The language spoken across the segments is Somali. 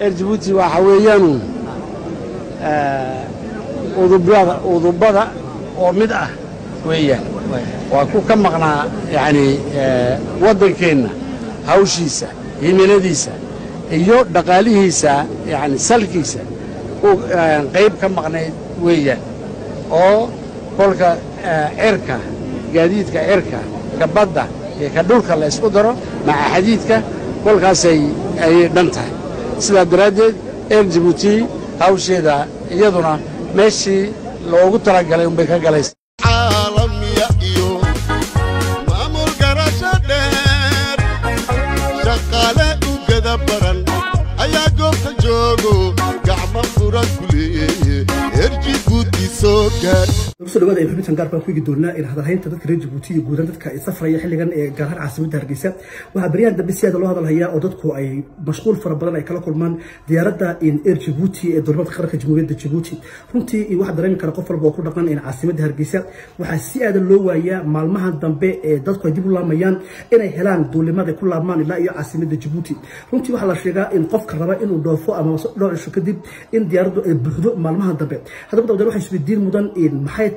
reer jabuuti waxa weeyaanu udubada udubada oo mid ah weeyaan. Waa ku ka maqnaa yacni waddankeenna hawshiisa himiladiisa iyo dhaqaalihiisa yani salkiisa qayb ka maqnayd weeyaan. Oo kolka cerka gaadiidka cerka ka badda iyo ka dhulka la ysku daro maca xadiidka kolkaasay ayay dhan tahay sidaa daraaddeed eer jabuuti hawsheeda iyaduna meeshii loogu talagalay unbay ka galaysa gacmo furan ku leeye herji guudi soo gaadh ku soo dhawaada xubintan gaar baan ku eegi doonaa in hadalhaynta dadka reer jabuuti iyo guudan dadka ay safraya xilligan ee gaar ahaan caasimadda hargeysa. Waxaa baryahan dambe si aada loo hadalhayaa oo dadku ay mashquul fara badan ay kala kulmaan diyaaradda in air jabuuti ee dowladda qaranka jamhuuriyadda jabuuti. Runtii waxaa dareemi kara qof walba oo ku dhaqan in caasimadda hargeysa. Waxaa si aada loo waayaa maalmahan dambe ee dadku ay dib u laamayaan inay helaan duulimad ay ku laabmaan ilaa iyo caasimadda jabuuti. Runtii waxaa la sheegaa in qofka raba inuu dhoofo ama dhowr cisho kadib in diyaaraddu ay buuxdo maalmahan dambe. Haddaba dawdeen waxay isweydiin mudan in maxay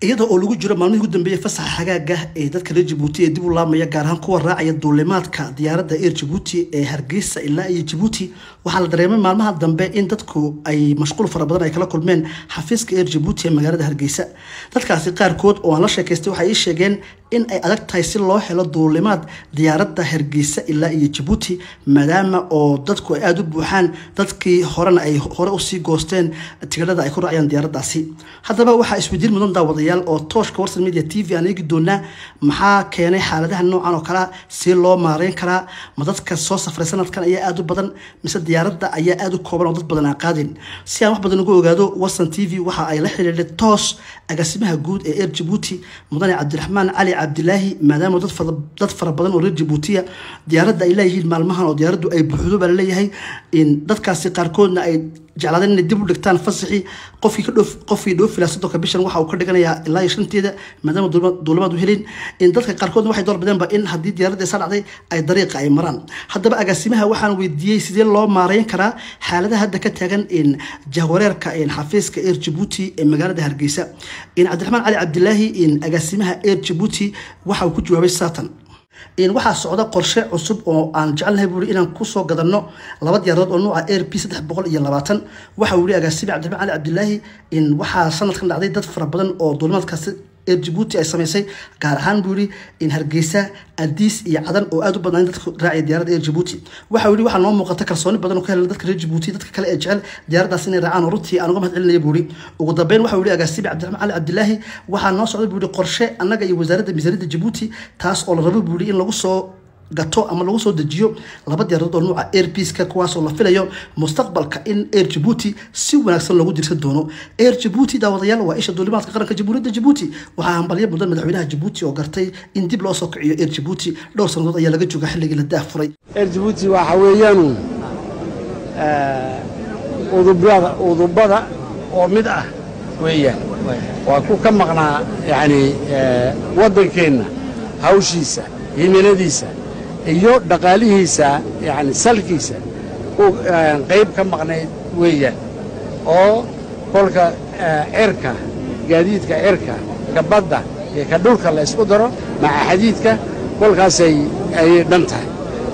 iyada oo lagu jiro maalmihii ugu dambeeyey fasaxa xagaaga ee dadka reer jabuuti ee dib u laamaya gaar ahaan kuwa raacaya duulimaadka diyaaradda air jabuuti ee hargeysa ilaa iyo jabuuti waxaa la dareemay maalmaha dambe in dadku ay mashquul fara badan ay kala kulmeen xafiiska air jabuuti ee magaalada hargeysa. Dadkaasi qaarkood oo aan la sheekaystay waxay ii sheegeen in ay adag tahay si loo helo duulimaad diyaaradda hargeysa ilaa iyo jabuuti maadaama oo dadku ay aada u buuxaan dadkii horena ay hore u sii goosteen tigidhada ay ku raacayaan diyaaraddaasi haddaba waxaa isweydiin mudan daawadayaal oo tooshka warsan media t v aan eegi doonaa maxaa keenay xaaladaha noocan oo kalea si loo maareyn karaa? Ma dadka soo safray sanadkan ayaa aada u badan mise diyaaradda ayaa aada u kooban oo dad badan aan qaadin? Si aan wax badan ugu ogaado warsan t v waxa ay la xiriirhay toos agaasimaha guud ee air jabuuti mudane cabdiraxmaan cali cabdilaahi maadaama dad fara badan oo reer jabuutiya diyaaradda ay leeyihiin maalmahan oo diyaaraddu ay buuxdo baa la leeyahay in dadkaasi qaarkoodna ay jeclaadeen inay dib u dhigtaan fasaxii qofkii ka dhoof qofkii lahaa soddonka bishan waxa uu ka dhiganayaa ilaa iyo shanteeda maadaama duulimaad u helin. In dadka qaarkoodna waxay doorbideenba in haddii diyaaradda isa dhacday ay dariiqa ay maraan. Haddaba agaasimaha waxaan weydiiyey sidee loo maareyn karaa xaaladaha hadda ka taagan in jahwareerka in xafiiska air jabuuti ee magaalada hargeysa. In cabdiraxmaan cali cabdilaahi in agaasimaha air jabuuti waxa uu ku jawaabay saatan waxaa socda qorshe cusub oo aan jecelnahay buuri inaan ku soo gadanno laba diyaaradood oo nuuca air p saddex boqol iyo labaatan. Waxa uu yihi agaasime cabdiraxmaan cali cabdilaahi in waxaa sanadkan dhacday dad fara badan oo duulimaadkaasi air jabuuti ay samaysay gaar ahaan buu yihi in hargeysa adiis iyo cadan oo aada u badnaan dadka raacaya diyaaradda air jabuuti waxa uu yihi waxaa noo muuqata kalsooni badan oo ka helan dadka reer jabuuti dadka kale ee jecel diyaaraddaas inay raacaan oo runtii aan uga mahad celinaya buu yihi ugu dambeyn waxa yihi agaasime cabdiraxmaan cali cabdilaahi waxaa noo socda buu yihi qorshe annaga iyo wasaaradda miisaaniyadda jabuuti taas oo la rabo buu yihi in lagu soo gato ama lagu soo dejiyo laba diyaaradood oo nuuca airpiska kuwaasoo la filayo mustaqbalka in air jabuuti si wanaagsan loogu dirsan doono. Air jabuuti daawadayaal waa isha duulimaadka qaranka jamhuuriyadda jabuuti waxaa hambalyo mudan madaxweynaha jabuuti oo gartay in dib loo soo kiciyo air jabuuti dhowr sannadood ayaa laga jooga xilligii la daah furay reer jabuuti waxa weeyaanu udubada udubada oo mid ah weeyaan. Waa ku ka maqnaa yacni waddankeenna hawshiisa himiladiisa iyo dhaqaalihiisa yani salkiisa qayb ka maqnayd weeyaan. Oo kolka cerka gaadiidka cerka ka badda iyo ka dhulka la ysku daro maca xadiidka kolkaasay ayay dhan tahay.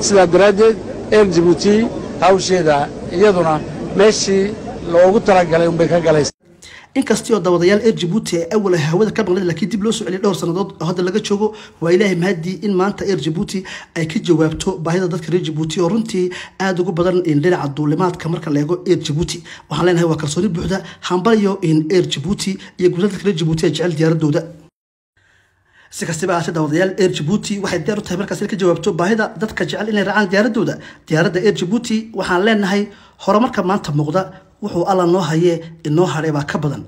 Sidaa daraaddeed eer jabuuti hawsheeda iyaduna meeshii loogu talagalay unbay ka galaysa inkastii oo daawadayaal air jabuuti ee awal hawada ka maqnayd laakiin dib loo soo celiyay dhowr sannadood oo hadda laga joogo waa ilaahay mahadii in maanta air jabuuti ay ka jawaabto baahida dadka reer jabuuti oo runtii aada ugu badan in dhinaca duulimaadka marka la eego air jabuuti waxaan leenahay waa kalsooni buuxda hambalyo in air jabuuti iyo gudaha dadka reer jabuuti ay jecel diyaaradooda. Si kastaba ahaatee daawadayaal air jabuuti waxay diyaar u tahay markaas in ka jawaabto baahida dadka jecel inay raacaan diyaaradooda. Diyaaradda air jabuuti waxaan leenahay horumarka maanta muuqda wuxuu alla noo hayee inoo hadhay baa ka badan.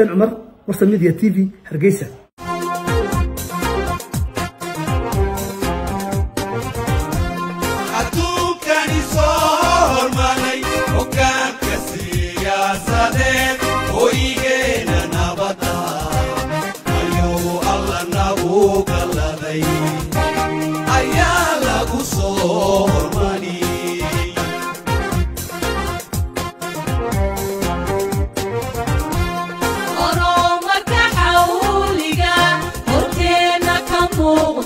xuseen cumar warsa media t v hargeysa Thank you.